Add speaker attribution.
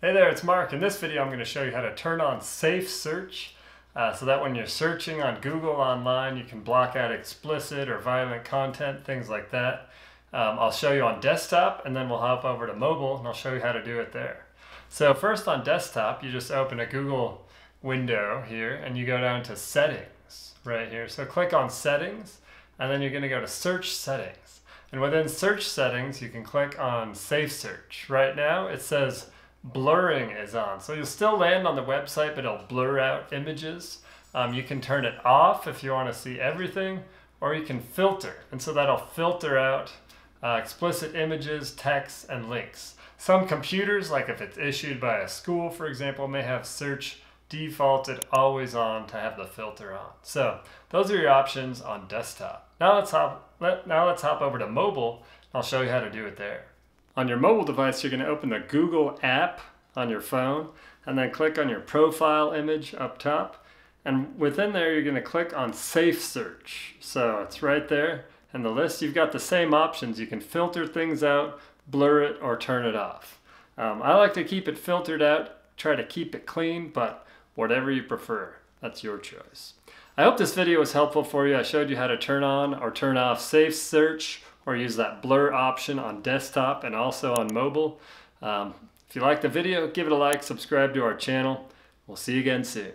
Speaker 1: Hey there, it's Mark. In this video, I'm going to show you how to turn on Safe Search uh, so that when you're searching on Google online, you can block out explicit or violent content, things like that. Um, I'll show you on desktop and then we'll hop over to mobile and I'll show you how to do it there. So first on desktop, you just open a Google window here and you go down to settings right here. So click on settings and then you're going to go to search settings. And within search settings, you can click on safe search. Right now it says blurring is on. So you'll still land on the website, but it'll blur out images. Um, you can turn it off if you want to see everything, or you can filter. And so that'll filter out uh, explicit images, text, and links. Some computers, like if it's issued by a school, for example, may have search defaulted always on to have the filter on. So those are your options on desktop. Now let's hop, let, now let's hop over to mobile. I'll show you how to do it there. On your mobile device, you're going to open the Google app on your phone and then click on your profile image up top. And within there, you're going to click on Safe Search. So it's right there in the list. You've got the same options. You can filter things out, blur it, or turn it off. Um, I like to keep it filtered out, try to keep it clean, but whatever you prefer, that's your choice. I hope this video was helpful for you. I showed you how to turn on or turn off Safe Search or use that blur option on desktop and also on mobile. Um, if you like the video, give it a like, subscribe to our channel. We'll see you again soon.